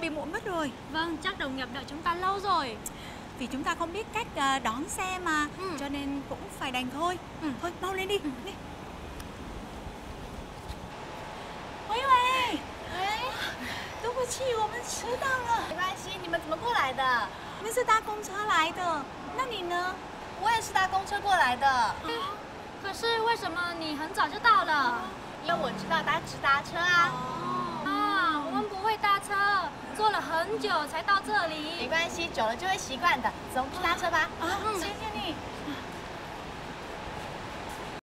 bị muộn mất rồi Vâng, chắc đồng nghiệp đợi chúng ta lâu rồi Vì chúng ta không biết cách ờ, đón xe mà Ừ. Cho nên cũng phải đành thôi Ừ. Thôi mau lên đi, đi. Ôi ơi 哎，对不起，我们迟到了。没关系，你们怎么过来的？我们是搭公车来的，那你呢？我也是搭公车过来的，可是为什么你很早就到了？因为我知道搭直达车啊。啊，我们不会搭车， 坐了很久才到这里没。关系，久了就会习惯的。走，去搭车吧。啊。